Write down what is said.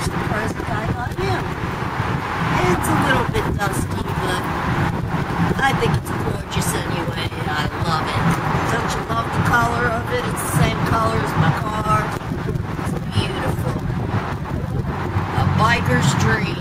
was the first I got him. It's a little bit dusty, but I think it's gorgeous anyway. I love it. Don't you love the color of it? It's the same color as my car. It's beautiful. A biker's dream.